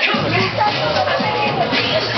Take a talk.